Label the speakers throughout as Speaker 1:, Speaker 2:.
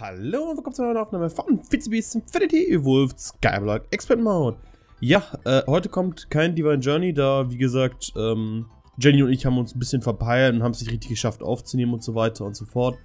Speaker 1: Hallo und willkommen zu einer neuen Aufnahme von Fitzybeast Infinity Evolved Skyblock Expert Mode. Ja, äh, heute kommt kein Divine Journey, da, wie gesagt, ähm, Jenny und ich haben uns ein bisschen verpeilt und haben es nicht richtig geschafft aufzunehmen und so weiter und so fort.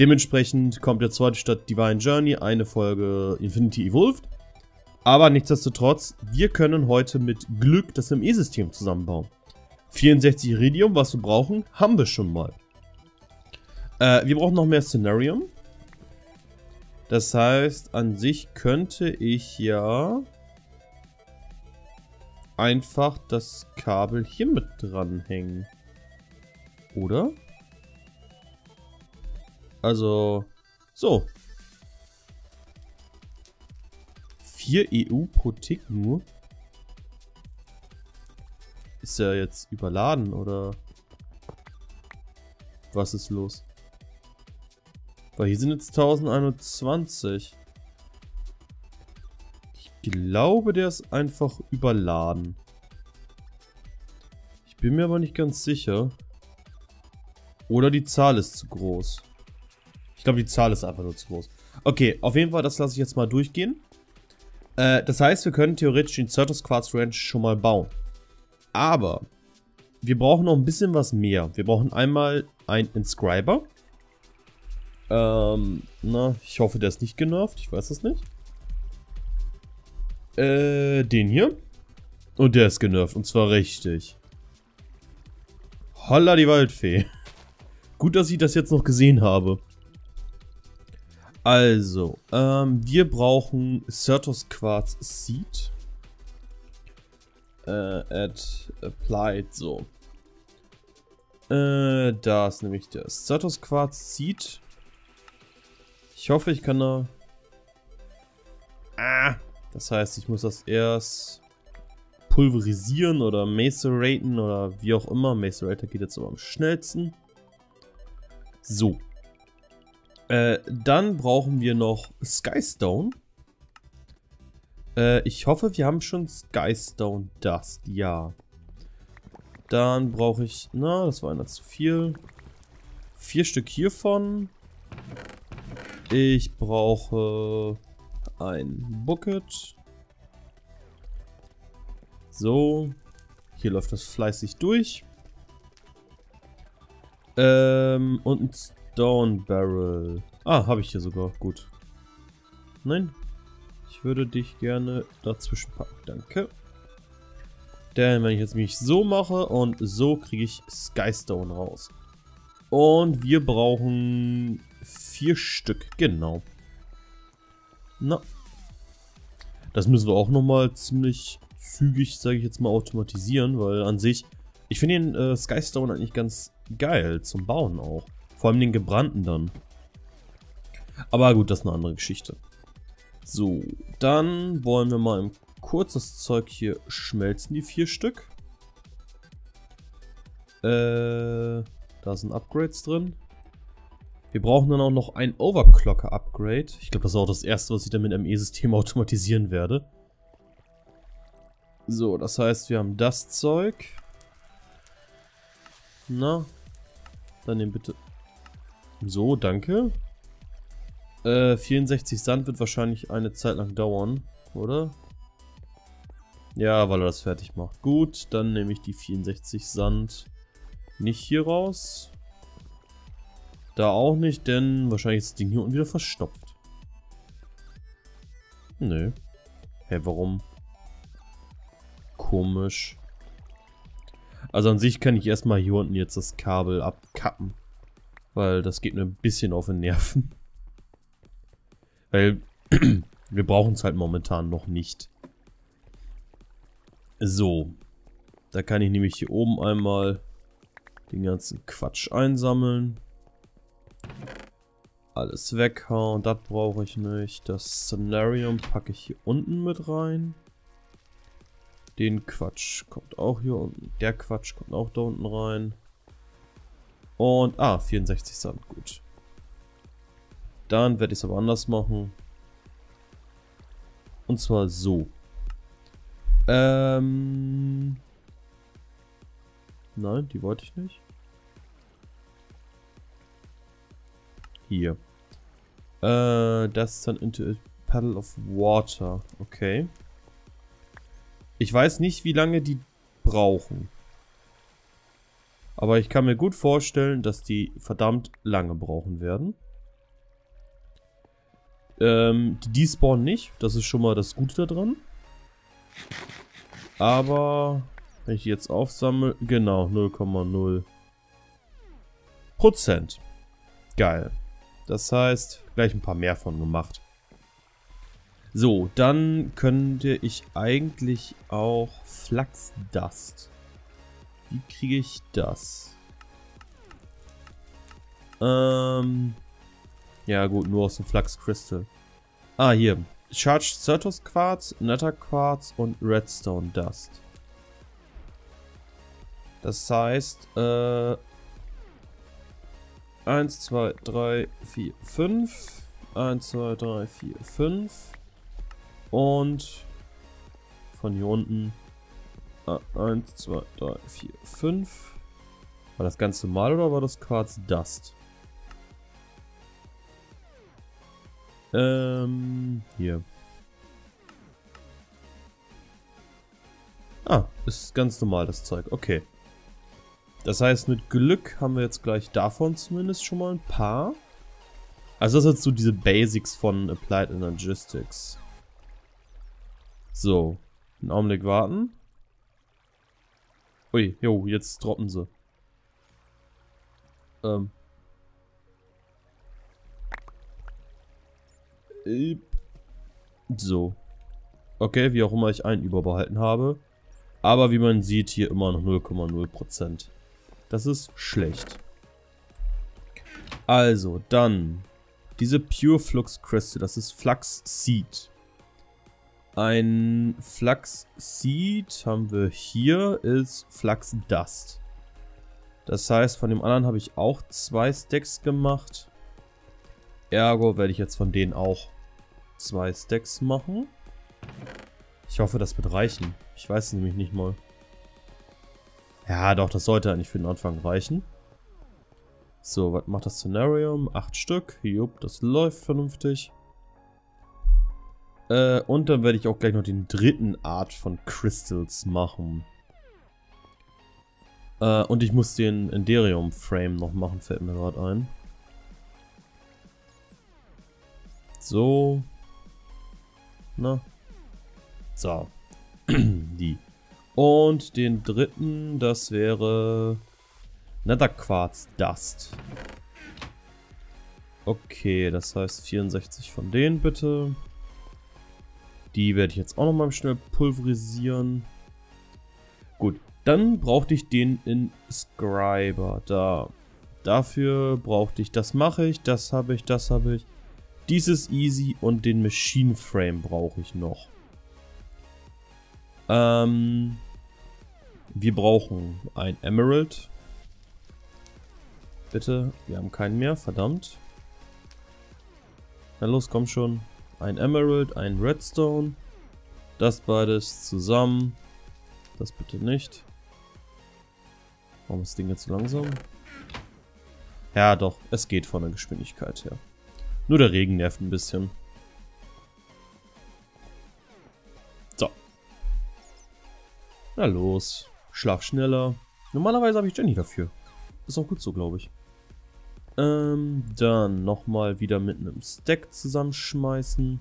Speaker 1: Dementsprechend kommt jetzt heute statt Divine Journey eine Folge Infinity Evolved. Aber nichtsdestotrotz, wir können heute mit Glück das ME-System zusammenbauen. 64 Iridium, was wir brauchen, haben wir schon mal. Äh, wir brauchen noch mehr Szenarium. Das heißt, an sich könnte ich ja einfach das Kabel hier mit dranhängen. Oder? Also, so. 4 EU pro Tick nur? Ist er jetzt überladen oder was ist los? Weil hier sind jetzt 1021. Ich glaube, der ist einfach überladen. Ich bin mir aber nicht ganz sicher. Oder die Zahl ist zu groß. Ich glaube, die Zahl ist einfach nur zu groß. Okay, auf jeden Fall, das lasse ich jetzt mal durchgehen. Äh, das heißt, wir können theoretisch den Certus Quartz Ranch schon mal bauen. Aber wir brauchen noch ein bisschen was mehr. Wir brauchen einmal einen Inscriber. Ähm, na, ich hoffe, der ist nicht genervt. Ich weiß es nicht. Äh, den hier. Und der ist genervt. Und zwar richtig. Holla die Waldfee. Gut, dass ich das jetzt noch gesehen habe. Also, ähm, wir brauchen Certus Quartz Seed. Äh, add applied, so. Äh, da ist nämlich der Certus Quartz Seed. Ich hoffe, ich kann da... Ah! Das heißt, ich muss das erst pulverisieren oder maceraten oder wie auch immer. Macerator geht jetzt aber am schnellsten. So. Äh, dann brauchen wir noch Skystone. Äh, ich hoffe, wir haben schon Skystone Dust. Ja. Dann brauche ich... Na, das war einer zu viel. Vier Stück hiervon. Ich brauche ein Bucket. So. Hier läuft das fleißig durch. Ähm, und ein Stone Barrel. Ah, habe ich hier sogar. Gut. Nein. Ich würde dich gerne dazwischen packen. Danke. Denn wenn ich jetzt mich so mache und so kriege ich Skystone raus. Und wir brauchen vier Stück, genau. Na. Das müssen wir auch nochmal ziemlich zügig, sage ich jetzt mal, automatisieren, weil an sich, ich finde den äh, Skystone eigentlich ganz geil zum Bauen auch. Vor allem den gebrannten dann. Aber gut, das ist eine andere Geschichte. So, dann wollen wir mal im kurzes Zeug hier schmelzen, die vier Stück. Äh, da sind Upgrades drin. Wir brauchen dann auch noch ein Overclocker-Upgrade. Ich glaube, das ist auch das erste, was ich dann mit dem ME-System automatisieren werde. So, das heißt, wir haben das Zeug. Na, dann nehmen bitte... So, danke. Äh, 64 Sand wird wahrscheinlich eine Zeit lang dauern, oder? Ja, weil er das fertig macht. Gut, dann nehme ich die 64 Sand nicht hier raus. Da auch nicht, denn wahrscheinlich ist das Ding hier unten wieder verstopft. Nö. Hä, warum? Komisch. Also an sich kann ich erstmal hier unten jetzt das Kabel abkappen. Weil das geht mir ein bisschen auf den Nerven. Weil wir brauchen es halt momentan noch nicht. So. Da kann ich nämlich hier oben einmal den ganzen Quatsch einsammeln. Alles weghauen, das brauche ich nicht. Das Szenarium packe ich hier unten mit rein. Den Quatsch kommt auch hier unten. Der Quatsch kommt auch da unten rein. Und, ah, 64 Sand, gut. Dann werde ich es aber anders machen. Und zwar so. Ähm. Nein, die wollte ich nicht. Hier. Äh, das dann into a paddle of water. Okay. Ich weiß nicht, wie lange die brauchen. Aber ich kann mir gut vorstellen, dass die verdammt lange brauchen werden. Ähm, die despawnen nicht. Das ist schon mal das Gute daran. Aber, wenn ich die jetzt aufsammle, genau, 0,0 Prozent. Geil. Das heißt, gleich ein paar mehr von gemacht. So, dann könnte ich eigentlich auch Flux Dust. Wie kriege ich das? Ähm. Ja, gut, nur aus dem Flux Crystal. Ah, hier. Charged Certus Quarz, Netter Quarz und Redstone Dust. Das heißt, äh. 1, 2, 3, 4, 5. 1, 2, 3, 4, 5. Und von hier unten 1, 2, 3, 4, 5. War das ganz normal oder war das Quarz Dust? Ähm, hier. Ah, ist ganz normal das Zeug. Okay. Das heißt, mit Glück haben wir jetzt gleich davon zumindest schon mal ein paar. Also das sind so diese Basics von Applied Energistics. So, einen Augenblick warten. Ui, jo, jetzt droppen sie. Ähm. So. Okay, wie auch immer ich einen überbehalten habe. Aber wie man sieht, hier immer noch 0,0%. Das ist schlecht. Also, dann. Diese Pure Flux Crystal, das ist Flux Seed. Ein Flux Seed haben wir hier, ist Flux Dust. Das heißt, von dem anderen habe ich auch zwei Stacks gemacht. Ergo werde ich jetzt von denen auch zwei Stacks machen. Ich hoffe, das wird reichen. Ich weiß es nämlich nicht mal. Ja, doch, das sollte eigentlich für den Anfang reichen. So, was macht das Szenarium? Acht Stück. Jupp, das läuft vernünftig. Äh, und dann werde ich auch gleich noch den dritten Art von Crystals machen. Äh, und ich muss den Enderium-Frame noch machen, fällt mir gerade ein. So. Na. So. Die. Und den dritten, das wäre Netherquarz Dust. Okay, das heißt 64 von denen bitte. Die werde ich jetzt auch nochmal schnell pulverisieren. Gut, dann brauchte ich den Inscriber da. Dafür brauchte ich, das mache ich, das habe ich, das habe ich. Dieses easy und den Machine Frame brauche ich noch. Ähm, wir brauchen ein Emerald. Bitte, wir haben keinen mehr, verdammt. Na los, komm schon. Ein Emerald, ein Redstone. Das beides zusammen. Das bitte nicht. Warum ist das Ding jetzt so langsam? Ja, doch. Es geht von der Geschwindigkeit her. Nur der Regen nervt ein bisschen. So. Na los. Schlaf schneller. Normalerweise habe ich Jenny dafür. Ist auch gut so, glaube ich. Ähm, dann nochmal wieder mit einem Stack zusammenschmeißen.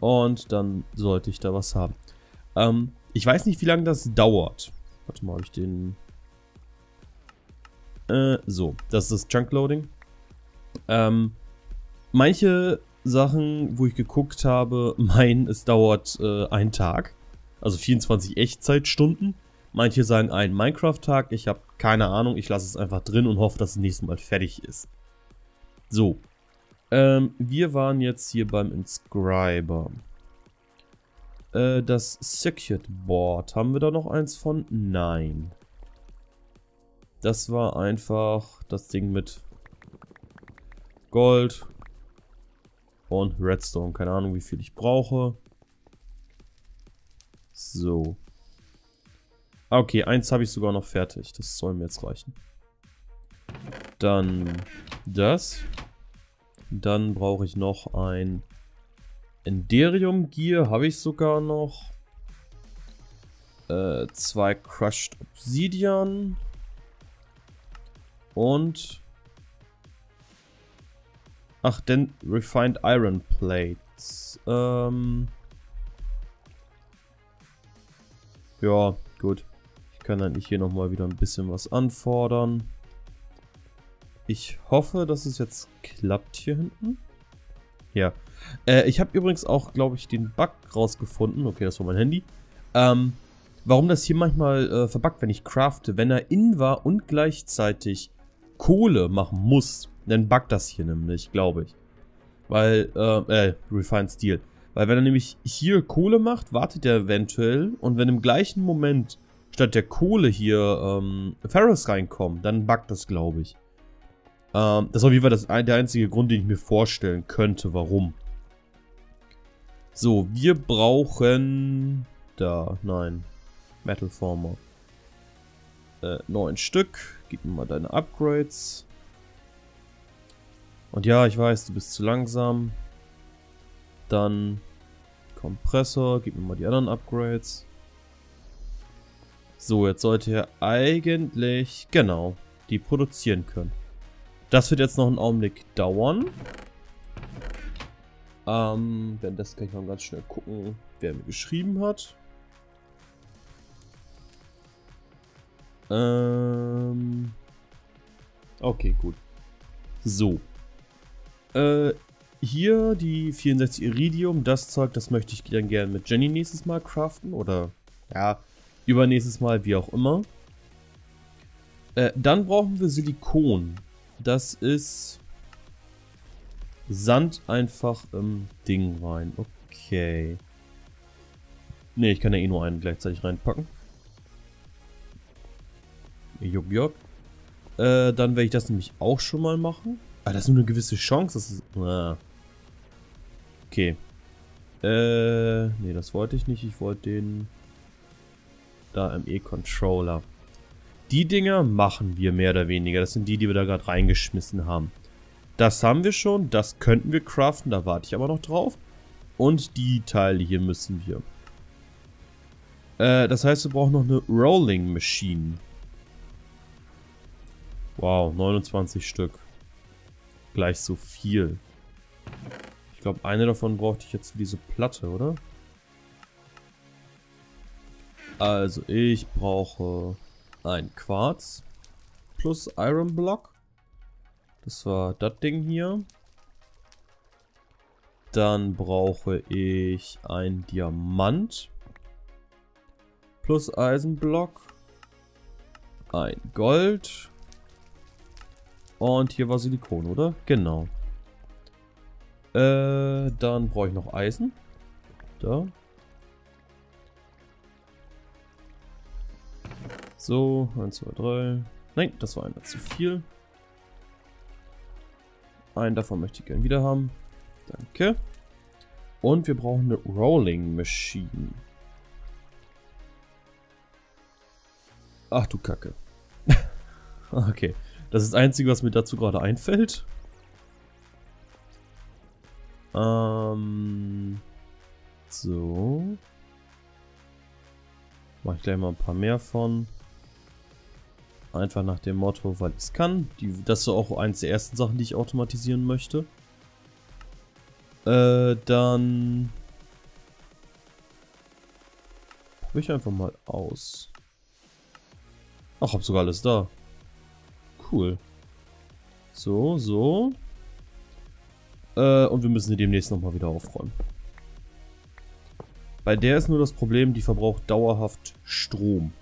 Speaker 1: Und dann sollte ich da was haben. Ähm, ich weiß nicht, wie lange das dauert. Warte mal, habe ich den... Äh, so. Das ist das Chunk-Loading. Ähm, manche Sachen, wo ich geguckt habe, meinen, es dauert äh, einen Tag. Also 24 Echtzeitstunden. Manche sagen einen Minecraft-Tag. Ich habe keine Ahnung. Ich lasse es einfach drin und hoffe, dass es nächstes Mal fertig ist. So. Ähm, wir waren jetzt hier beim Inscriber. Äh, das Circuit Board. Haben wir da noch eins von? Nein. Das war einfach das Ding mit Gold und Redstone. Keine Ahnung, wie viel ich brauche. So. Okay, eins habe ich sogar noch fertig. Das soll mir jetzt reichen. Dann das. Dann brauche ich noch ein Enderium Gear. Habe ich sogar noch. Äh, zwei Crushed Obsidian. Und... Ach, denn Refined Iron Plates. Ähm... Ja, gut. Ich kann dann nicht hier nochmal wieder ein bisschen was anfordern. Ich hoffe, dass es jetzt klappt hier hinten. Ja. Äh, ich habe übrigens auch, glaube ich, den Bug rausgefunden. Okay, das war mein Handy. Ähm, warum das hier manchmal äh, verbuggt, wenn ich crafte. Wenn er in war und gleichzeitig Kohle machen muss, dann buggt das hier nämlich, glaube ich. Weil, äh, äh, Refined Steel. Weil wenn er nämlich hier Kohle macht, wartet er eventuell und wenn im gleichen Moment statt der Kohle hier ähm, Ferris reinkommt, dann buggt das, glaube ich. Ähm, das ist auf jeden Fall das, der einzige Grund, den ich mir vorstellen könnte, warum. So, wir brauchen... Da, nein. Metal Former. Äh, neun Stück. Gib mir mal deine Upgrades. Und ja, ich weiß, du bist zu langsam. Dann Kompressor. Gib mir mal die anderen Upgrades. So, jetzt sollte er eigentlich, genau, die produzieren können. Das wird jetzt noch einen Augenblick dauern. Ähm, währenddessen kann ich mal ganz schnell gucken, wer mir geschrieben hat. Ähm. Okay, gut. So. Äh, hier die 64 Iridium, das Zeug, das möchte ich dann gerne mit Jenny nächstes Mal craften. Oder, ja, übernächstes Mal, wie auch immer. Äh, dann brauchen wir Silikon. Das ist Sand einfach im Ding rein. Okay. Ne, ich kann ja eh nur einen gleichzeitig reinpacken. Jupp, jupp. Äh, dann werde ich das nämlich auch schon mal machen. Ah, das ist nur eine gewisse Chance. Das ist... Ah. Okay. Äh, nee, das wollte ich nicht. Ich wollte den... Da ME-Controller. Die Dinger machen wir mehr oder weniger. Das sind die, die wir da gerade reingeschmissen haben. Das haben wir schon. Das könnten wir craften. Da warte ich aber noch drauf. Und die Teile hier müssen wir. Äh, das heißt, wir brauchen noch eine Rolling Machine. Wow, 29 Stück. Gleich so viel. Ich glaube, eine davon brauchte ich jetzt für diese Platte, oder? Also, ich brauche ein Quarz plus Iron Block. Das war das Ding hier. Dann brauche ich ein Diamant plus Eisenblock. Ein Gold und hier war Silikon, oder? Genau. Äh, dann brauche ich noch Eisen. Da. So, 1, 2, 3. Nein, das war einer zu viel. Einen davon möchte ich gerne wieder haben. Danke. Und wir brauchen eine Rolling Machine. Ach du Kacke. okay. Das ist das Einzige, was mir dazu gerade einfällt. Ähm, so. Mache ich gleich mal ein paar mehr von. Einfach nach dem Motto, weil ich es kann. Die, das ist auch eins der ersten Sachen, die ich automatisieren möchte. Äh, dann... Probiere ich einfach mal aus. Ach, hab sogar alles da cool. So, so. Äh, und wir müssen sie demnächst nochmal wieder aufräumen. Bei der ist nur das Problem, die verbraucht dauerhaft Strom.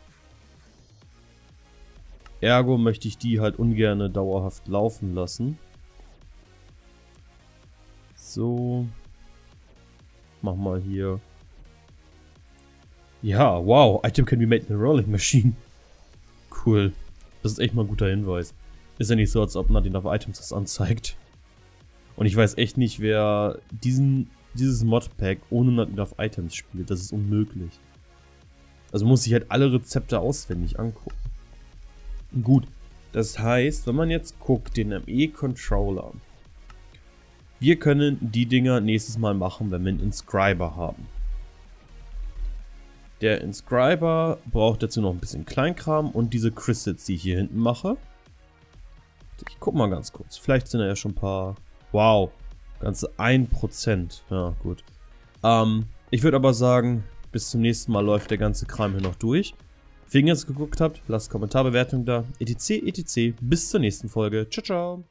Speaker 1: Ergo möchte ich die halt ungern dauerhaft laufen lassen. So. Mach mal hier. Ja, wow. Item can be made in a rolling machine. Cool. Das ist echt mal ein guter Hinweis. Ist ja nicht so, als ob Nadine auf Items das anzeigt. Und ich weiß echt nicht, wer diesen, dieses Modpack ohne Nadine auf Items spielt. Das ist unmöglich. Also muss ich halt alle Rezepte auswendig angucken. Gut, das heißt, wenn man jetzt guckt, den ME-Controller. Wir können die Dinger nächstes Mal machen, wenn wir einen Inscriber haben. Der Inscriber braucht dazu noch ein bisschen Kleinkram und diese Crystals, die ich hier hinten mache. Ich guck mal ganz kurz. Vielleicht sind da ja schon ein paar... Wow, ganze 1%. Ja, gut. Ähm, ich würde aber sagen, bis zum nächsten Mal läuft der ganze Kram hier noch durch. Wenn ihr jetzt geguckt habt, lasst Kommentarbewertung da. etc, etc. Bis zur nächsten Folge. Ciao, ciao.